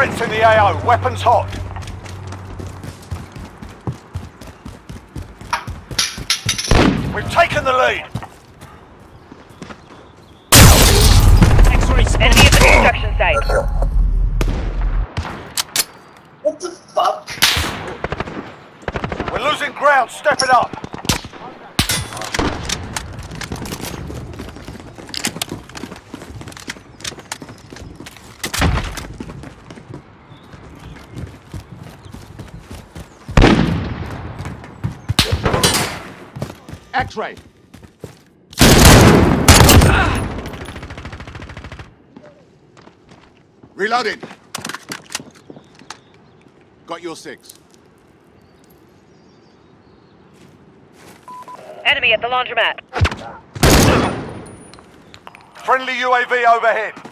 Weapons hot. We've taken the lead. X-ray. Enemy at the construction site. What the fuck? We're losing ground. Step it up. X-ray. Reloaded. Got your six. Enemy at the laundromat. Friendly UAV overhead.